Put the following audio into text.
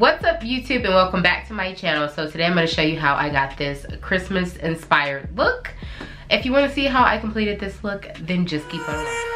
What's up YouTube and welcome back to my channel. So today I'm going to show you how I got this Christmas inspired look. If you want to see how I completed this look, then just keep on watching.